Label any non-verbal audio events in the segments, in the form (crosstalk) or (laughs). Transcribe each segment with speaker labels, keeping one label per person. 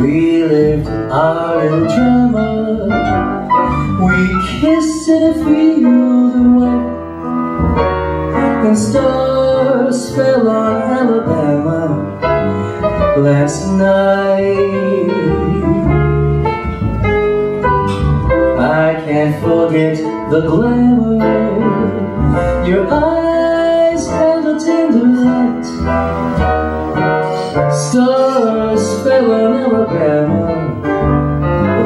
Speaker 1: We lived our little drama. We kissed in a field white, and stars fell on Alabama last night. I can't forget the glamour Your eyes tender light Stars fell on Alabama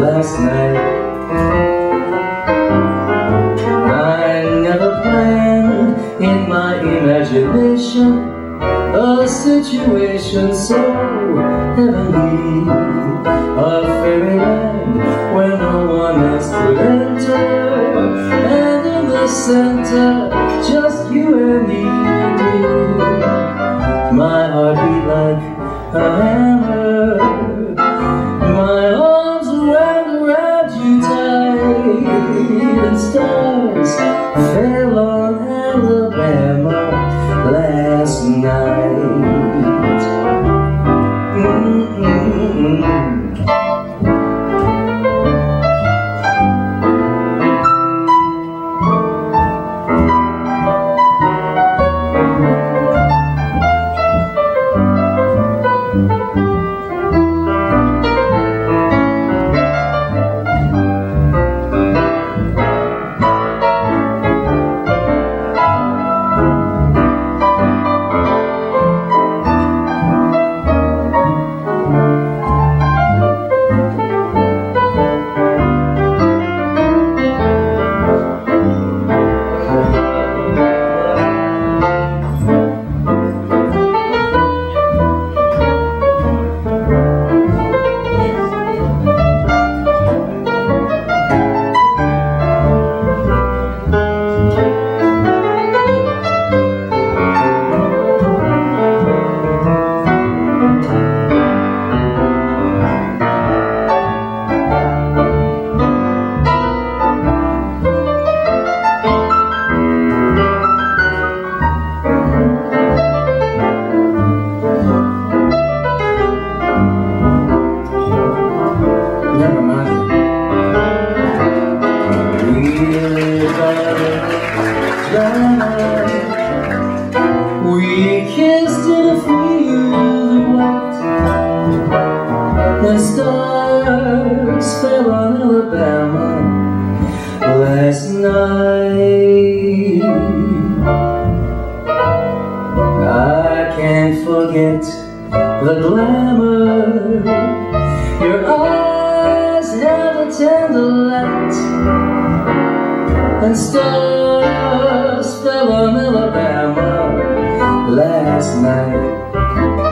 Speaker 1: last night. I never planned in my imagination a situation so heavenly A fairyland where no one else could enter And in the center, just you and me My heart beat like a hammer The stars fell on Alabama last night. I can't forget the glamour. Your eyes held a tender light And stars fell on Alabama last night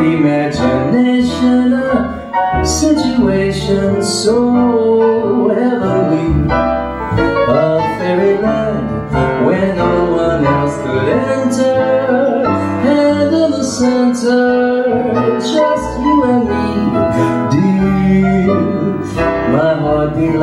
Speaker 1: imagination a situation so heavenly. A fairyland where no one else could enter. And in the center, just you and me. Dear, my heart beat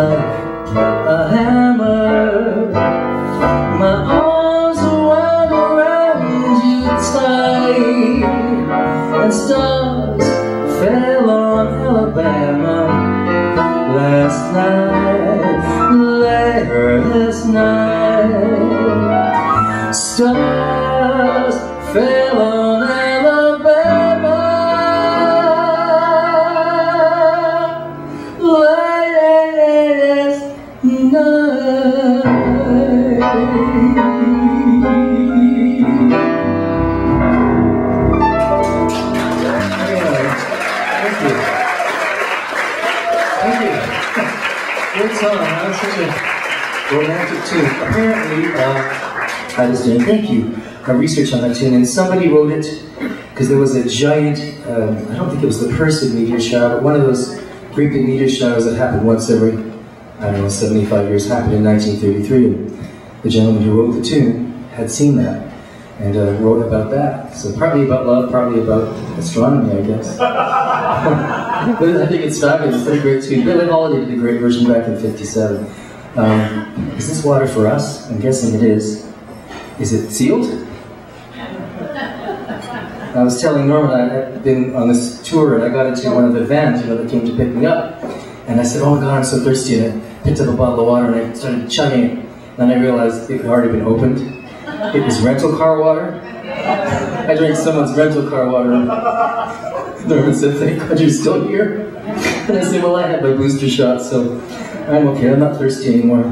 Speaker 1: Great song. That was such a romantic tune. Apparently, uh, I was doing, thank you, a research on that tune, and somebody wrote it because there was a giant, um, I don't think it was the Perseid meteor shower, but one of those big meteor showers that happened once every, I don't know, 75 years, happened in 1933. The gentleman who wrote the tune had seen that and uh, wrote about that. So partly about love, partly about astronomy, I guess. (laughs) I think it's fabulous. It's a great tune. Billie Holiday did a great version back in '57. Um, is this water for us? I'm guessing it is. Is it sealed? I was telling Norman I had been on this tour and I got into one of the vans, you know, that came to pick me up. And I said, oh my God, I'm so thirsty. And I picked up a bottle of water and I started chugging it. Then I realized it had already been opened. It was rental car water. I drank someone's rental car water. Norman said, thank God you're still here. And I said, well, I had my booster shot, so I'm okay. I'm not thirsty anymore.